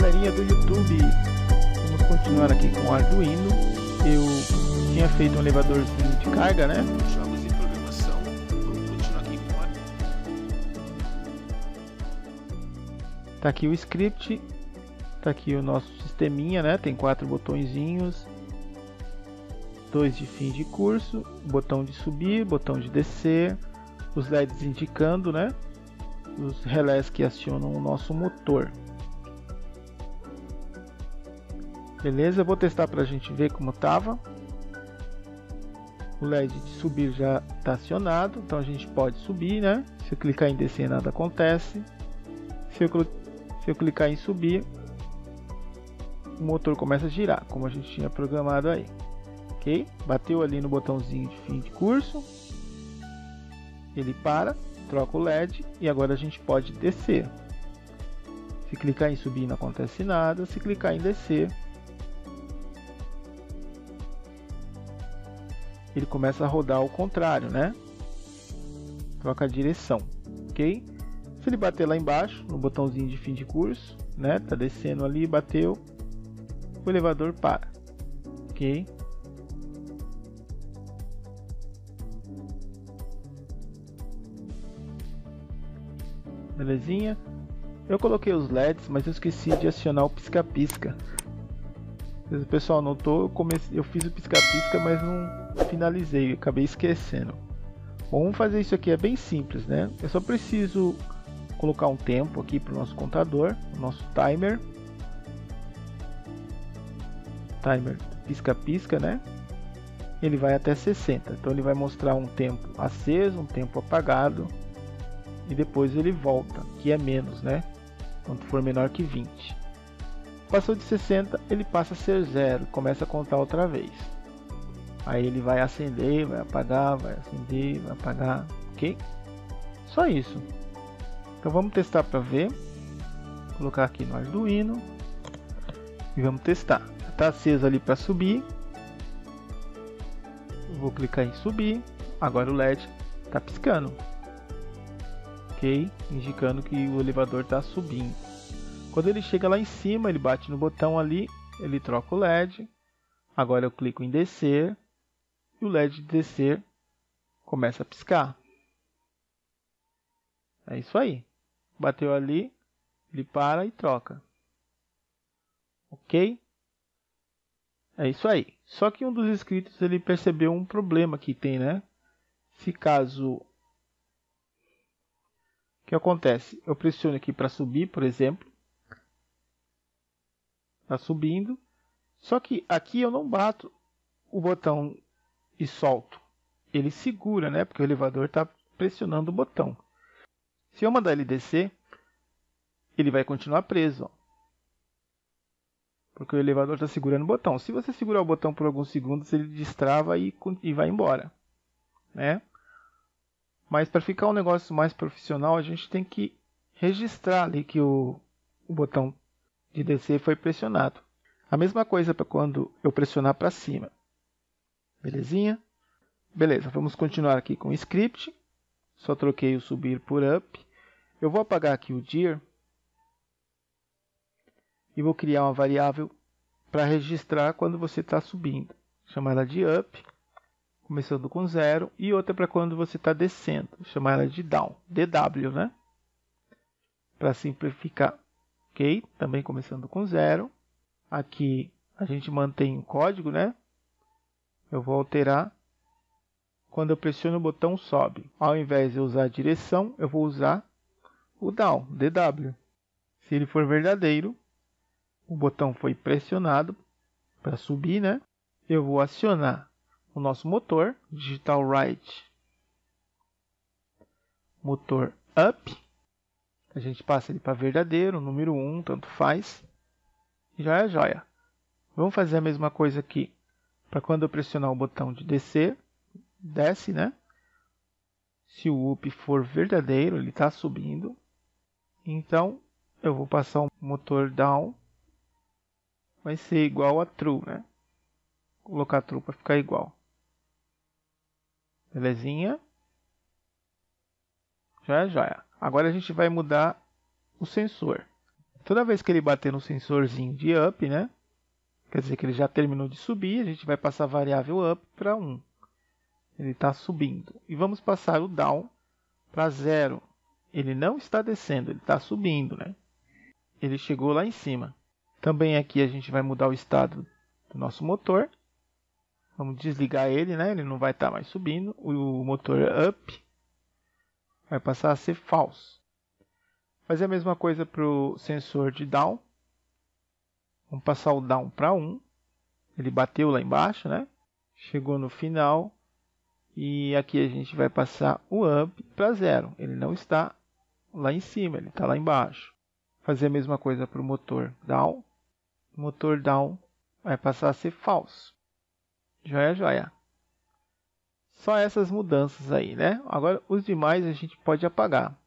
galerinha do YouTube, vamos continuar aqui com o Arduino. Eu tinha feito um elevadorzinho de carga, né? Jogos e programação. Vamos continuar aqui com a Tá aqui o script, tá aqui o nosso sisteminha, né? Tem quatro botõezinhos, dois de fim de curso, botão de subir, botão de descer, os LEDs indicando, né? Os relés que acionam o nosso motor. Beleza, vou testar para a gente ver como tava. O LED de subir já está acionado, então a gente pode subir, né? Se eu clicar em descer nada acontece. Se eu, se eu clicar em subir, o motor começa a girar, como a gente tinha programado aí. Ok? Bateu ali no botãozinho de fim de curso. Ele para, troca o LED e agora a gente pode descer. Se clicar em subir não acontece nada, se clicar em descer ele começa a rodar ao contrário, né? Troca a direção, ok? Se ele bater lá embaixo, no botãozinho de fim de curso, né? Tá descendo ali, bateu, o elevador para, ok? Belezinha? Eu coloquei os LEDs, mas eu esqueci de acionar o pisca-pisca. O pessoal notou, eu, comecei, eu fiz o pisca-pisca, mas não finalizei, acabei esquecendo. Bom, vamos fazer isso aqui, é bem simples, né? Eu só preciso colocar um tempo aqui para o nosso contador, o nosso timer. Timer pisca-pisca, né? Ele vai até 60, então ele vai mostrar um tempo aceso, um tempo apagado e depois ele volta, que é menos, né? Quando for menor que 20. Passou de 60, ele passa a ser zero, começa a contar outra vez. Aí ele vai acender, vai apagar, vai acender, vai apagar, ok? Só isso. Então vamos testar para ver. Vou colocar aqui no Arduino e vamos testar. Está aceso ali para subir. Vou clicar em subir. Agora o LED está piscando, ok? Indicando que o elevador está subindo. Quando ele chega lá em cima, ele bate no botão ali, ele troca o LED. Agora eu clico em descer e o LED de descer começa a piscar. É isso aí. Bateu ali, ele para e troca. Ok? É isso aí. Só que um dos inscritos ele percebeu um problema que tem, né? Se caso o que acontece? Eu pressiono aqui para subir, por exemplo. Está subindo. Só que aqui eu não bato o botão e solto. Ele segura, né? Porque o elevador está pressionando o botão. Se eu mandar ele descer, ele vai continuar preso. Ó. Porque o elevador está segurando o botão. Se você segurar o botão por alguns segundos, ele destrava e, e vai embora. Né? Mas para ficar um negócio mais profissional, a gente tem que registrar ali que o, o botão de descer foi pressionado. A mesma coisa para quando eu pressionar para cima. Belezinha? Beleza, vamos continuar aqui com o script. Só troquei o subir por up. Eu vou apagar aqui o dir. E vou criar uma variável para registrar quando você está subindo. Chamar ela de up, começando com zero. E outra para quando você está descendo. Chamar ela de down, dw, né? Para simplificar. Ok? Também começando com zero. Aqui a gente mantém o código, né? Eu vou alterar. Quando eu pressiono o botão sobe. Ao invés de usar a direção, eu vou usar o down, DW. Se ele for verdadeiro, o botão foi pressionado para subir, né? Eu vou acionar o nosso motor, digital right, motor up. A gente passa ele para verdadeiro, número 1, tanto faz. Já é joia. Vamos fazer a mesma coisa aqui para quando eu pressionar o botão de descer, desce, né? Se o up for verdadeiro, ele está subindo. Então, eu vou passar o motor down. Vai ser igual a true, né? Vou colocar true para ficar igual. Belezinha? É joia. Agora a gente vai mudar o sensor. Toda vez que ele bater no sensorzinho de up, né? Quer dizer que ele já terminou de subir, a gente vai passar a variável up para 1. Ele está subindo. E vamos passar o down para 0. Ele não está descendo, ele está subindo, né? Ele chegou lá em cima. Também aqui a gente vai mudar o estado do nosso motor. Vamos desligar ele, né? Ele não vai estar tá mais subindo. O motor up vai passar a ser false. Fazer a mesma coisa para o sensor de down. Vamos passar o down para 1. Ele bateu lá embaixo, né? Chegou no final. E aqui a gente vai passar o up para 0. Ele não está lá em cima, ele está lá embaixo. Fazer a mesma coisa para o motor down. O motor down vai passar a ser falso. Joia, joia. Só essas mudanças aí, né? Agora os demais a gente pode apagar.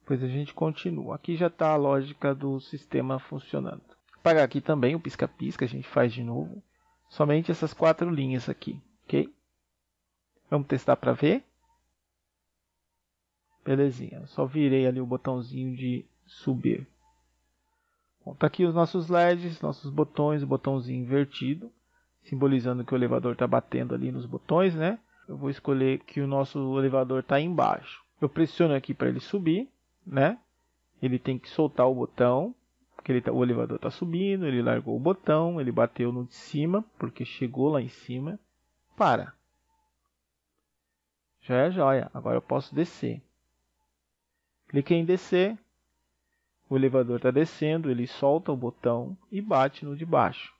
Depois a gente continua. Aqui já está a lógica do sistema funcionando. Apagar aqui também o pisca-pisca, a gente faz de novo. Somente essas quatro linhas aqui, ok? Vamos testar para ver. Belezinha, só virei ali o botãozinho de subir. Bom, tá aqui os nossos LEDs, nossos botões, botãozinho invertido, simbolizando que o elevador está batendo ali nos botões, né? Eu vou escolher que o nosso elevador está embaixo. Eu pressiono aqui para ele subir, né? Ele tem que soltar o botão, porque tá, o elevador está subindo, ele largou o botão, ele bateu no de cima, porque chegou lá em cima. Para. Já é joia. Agora eu posso descer. Cliquei em descer. O elevador está descendo, ele solta o botão e bate no de baixo.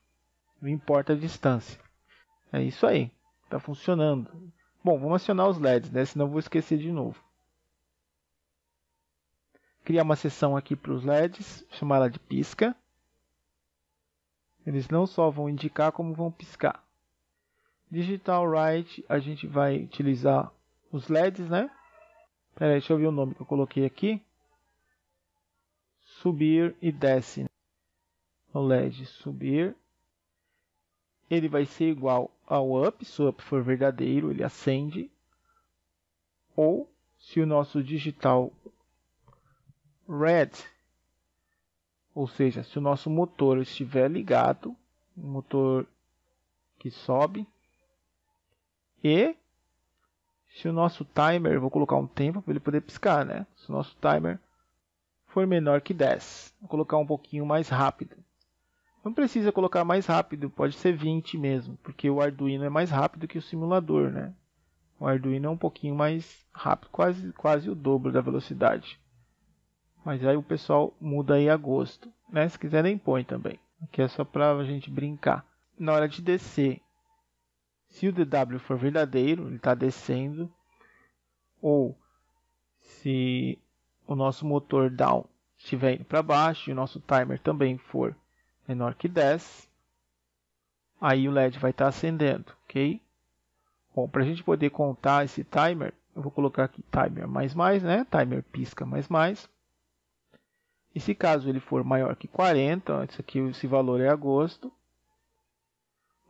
Não importa a distância. É isso aí. Está funcionando. Bom, vamos acionar os LEDs, né? Senão vou esquecer de novo. Criar uma seção aqui para os LEDs, chamar ela de pisca. Eles não só vão indicar, como vão piscar. Digital Right, a gente vai utilizar os LEDs, né? Pera aí, deixa eu ver o nome que eu coloquei aqui. Subir e desce. O LED subir. Ele vai ser igual ao up, se o up for verdadeiro, ele acende. Ou, se o nosso digital red, ou seja, se o nosso motor estiver ligado, um motor que sobe, e se o nosso timer, vou colocar um tempo para ele poder piscar, né? Se o nosso timer for menor que 10, vou colocar um pouquinho mais rápido. Não precisa colocar mais rápido, pode ser 20 mesmo, porque o Arduino é mais rápido que o simulador, né? O Arduino é um pouquinho mais rápido, quase, quase o dobro da velocidade. Mas aí o pessoal muda aí a gosto, né? Se quiser nem põe também. Aqui é só para a gente brincar. Na hora de descer se o DW for verdadeiro, ele está descendo, ou se o nosso motor down estiver indo para baixo e o nosso timer também for menor que 10, aí o LED vai estar tá acendendo, ok? Bom, para a gente poder contar esse timer, eu vou colocar aqui timer mais mais, né? Timer pisca mais mais. E se caso ele for maior que 40, isso aqui, esse valor é agosto,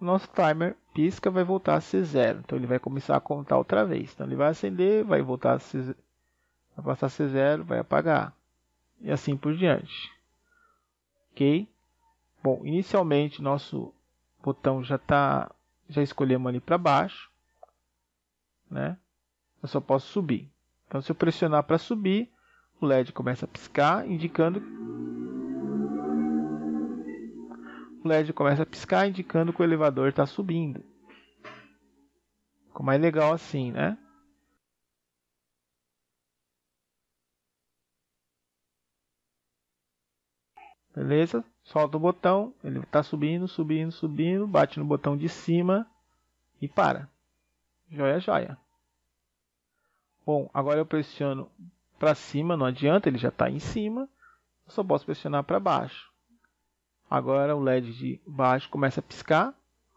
o nosso timer pisca vai voltar a ser zero. Então ele vai começar a contar outra vez. Então ele vai acender, vai voltar a ser, vai passar a ser zero, vai apagar. E assim por diante. Ok? Bom, inicialmente nosso botão já está, já escolhemos ali para baixo, né? Eu só posso subir. Então se eu pressionar para subir, o LED começa a piscar, indicando o LED começa a piscar, indicando que o elevador está subindo. Ficou mais legal assim, né? Beleza? Solta o botão, ele está subindo, subindo, subindo, bate no botão de cima e para. Joia, joia. Bom, agora eu pressiono para cima, não adianta, ele já está em cima. Eu só posso pressionar para baixo. Agora o LED de baixo começa a piscar,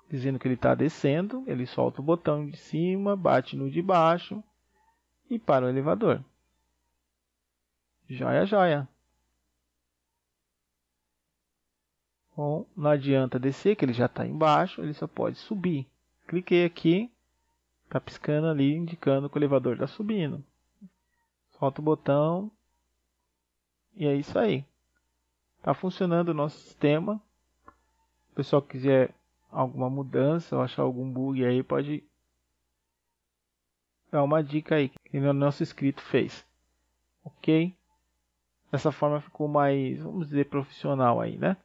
dizendo que ele está descendo. Ele solta o botão de cima, bate no de baixo e para o elevador. Joia, joia. Bom, não adianta descer, que ele já está embaixo, ele só pode subir. Cliquei aqui, está piscando ali, indicando que o elevador está subindo. Solta o botão e é isso aí. Tá funcionando o nosso sistema. Se o pessoal quiser alguma mudança ou achar algum bug aí, pode dar uma dica aí que o nosso inscrito fez. Ok? Dessa forma ficou mais, vamos dizer, profissional aí, né?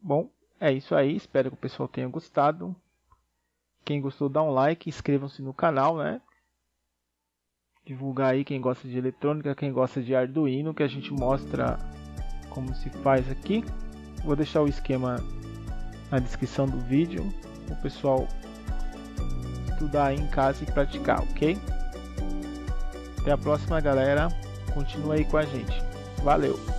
Bom, é isso aí. Espero que o pessoal tenha gostado. Quem gostou, dá um like, inscrevam-se no canal, né? Divulgar aí quem gosta de eletrônica, quem gosta de Arduino, que a gente mostra como se faz aqui. Vou deixar o esquema na descrição do vídeo, o pessoal estudar aí em casa e praticar, ok? Até a próxima, galera. Continua aí com a gente. Valeu!